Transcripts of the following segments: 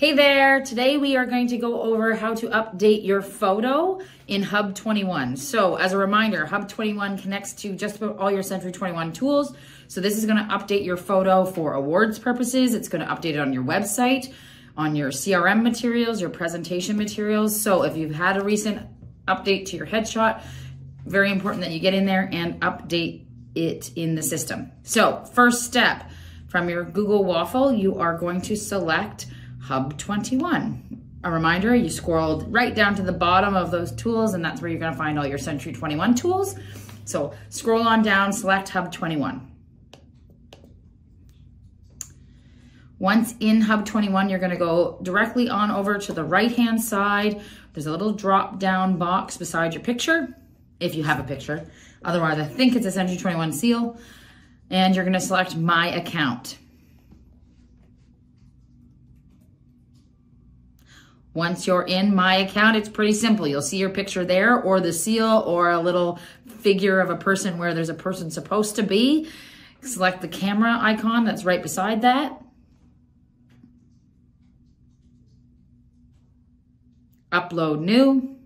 Hey there, today we are going to go over how to update your photo in Hub 21. So as a reminder, Hub 21 connects to just about all your Century 21 tools. So this is gonna update your photo for awards purposes. It's gonna update it on your website, on your CRM materials, your presentation materials. So if you've had a recent update to your headshot, very important that you get in there and update it in the system. So first step, from your Google Waffle, you are going to select Hub 21. A reminder, you scrolled right down to the bottom of those tools and that's where you're gonna find all your Century 21 tools. So scroll on down, select Hub 21. Once in Hub 21, you're gonna go directly on over to the right-hand side. There's a little drop-down box beside your picture, if you have a picture. Otherwise, I think it's a Century 21 seal. And you're gonna select My Account. Once you're in my account, it's pretty simple. You'll see your picture there or the seal or a little figure of a person where there's a person supposed to be. Select the camera icon that's right beside that. Upload new.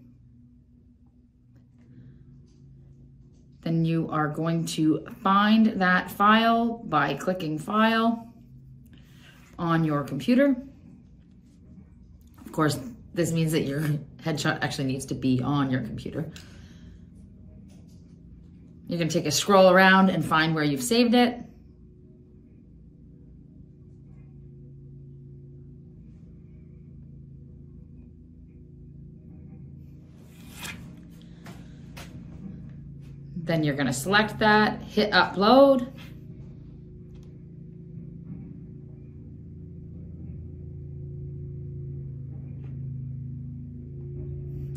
Then you are going to find that file by clicking File on your computer course, this means that your headshot actually needs to be on your computer. You can take a scroll around and find where you've saved it. Then you're gonna select that, hit upload,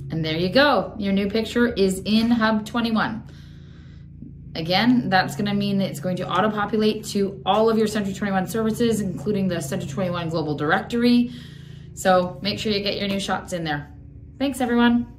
And there you go. Your new picture is in Hub 21. Again, that's gonna mean that it's going to auto-populate to all of your Century 21 services, including the Century 21 Global Directory. So make sure you get your new shots in there. Thanks everyone.